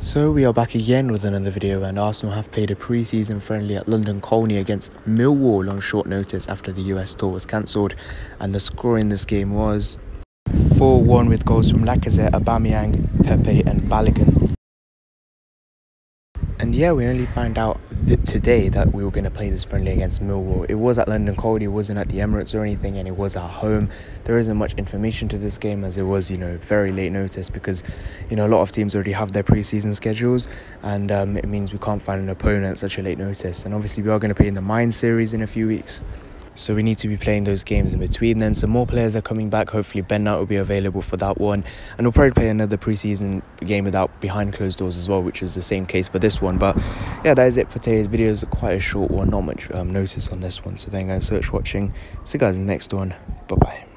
So we are back again with another video and Arsenal have played a pre-season friendly at London Colney against Millwall on short notice after the US tour was cancelled and the score in this game was 4-1 with goals from Lacazette, Aubameyang, Pepe and Balogun. And yeah, we only found out th- today that we were going to play this friendly against Millwall. It was at London Colney, it wasn't at the Emirates or anything, and it was our home. There isn't much information to this game as it was, you know, very late notice because, you know, a lot of teams already have their pre-season schedules, and um, it means we can't find an opponent at such a late notice. And obviously, we are going to play in the Mind series in a few weeks. So we need to be playing those games in between. Then some more players are coming back. Hopefully Ben White will be available for that one, and we'll probably play another preseason game without behind closed doors as well, which is the same case for this one. But yeah, that is it for today's video. It's quite a short one, not much um, notice on this one. So thank you guys so much for watching. See you guys in the next one. Bye bye.